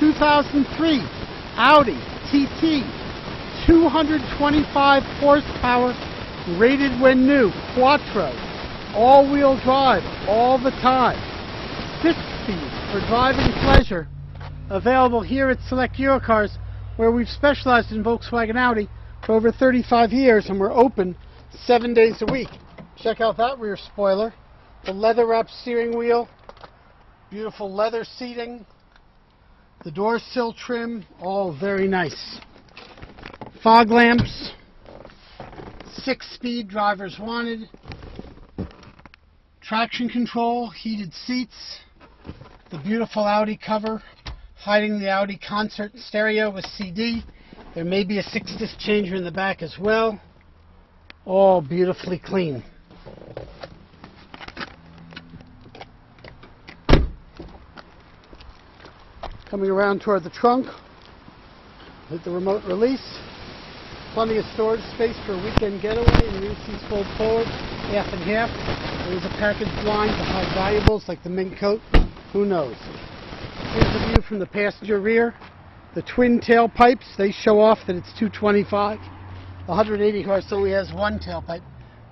2003 Audi TT 225 horsepower rated when new quattro all-wheel drive all the time. Six speed for driving pleasure. Available here at Select Eurocars where we've specialized in Volkswagen Audi for over 35 years and we're open seven days a week. Check out that rear spoiler. The leather wrapped steering wheel. Beautiful leather seating the door sill trim, all very nice. Fog lamps, six speed drivers wanted, traction control, heated seats, the beautiful Audi cover hiding the Audi concert stereo with CD. There may be a six disc changer in the back as well. All beautifully clean. Coming around toward the trunk, hit the remote release. Plenty of storage space for a weekend getaway. The rear seats fold forward, half and half. There's a package blind to hide valuables like the mink coat. Who knows? Here's a view from the passenger rear. The twin tailpipes, they show off that it's 225. The 180 horse only has one tailpipe.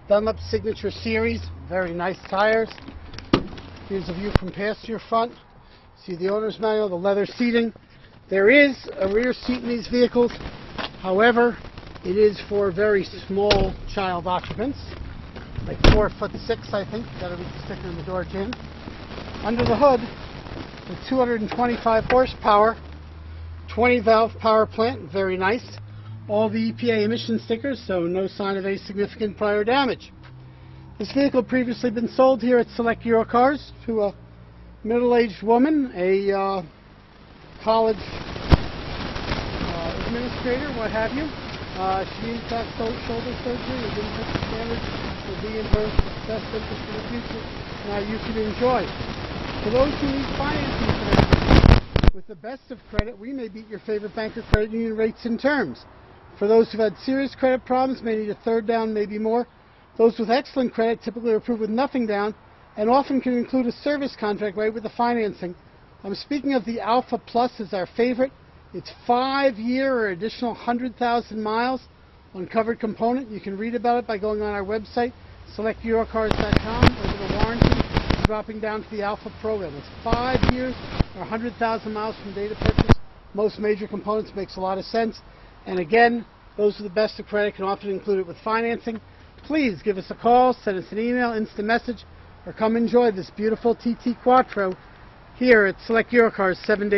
Dunlop Signature Series, very nice tires. Here's a view from passenger front. See the owner's manual, the leather seating. There is a rear seat in these vehicles. However, it is for very small child occupants, like four foot six, I think. To read the sticker in the door jamb. Under the hood, the 225 horsepower, 20 valve power plant, very nice. All the EPA emission stickers, so no sign of any significant prior damage. This vehicle previously been sold here at Select Eurocars to a middle-aged woman, a uh, college uh, administrator, what have you. Uh, she needs that shoulder surgery. It didn't take the damage. will be in her best interest in the future. Now you can enjoy. For those who need financing today, with the best of credit, we may beat your favorite bank or credit union rates and terms. For those who've had serious credit problems, may need a third down, maybe more. Those with excellent credit typically are approved with nothing down and often can include a service contract right with the financing. I'm speaking of the Alpha Plus as our favorite. It's five-year or additional 100,000 miles on covered component. You can read about it by going on our website, selecteurocars.com, over the warranty, dropping down to the Alpha program. It's five years or 100,000 miles from data purchase. Most major components makes a lot of sense. And again, those are the best of credit can often include it with financing. Please give us a call, send us an email, instant message or come enjoy this beautiful TT Quattro here at Select Eurocars seven days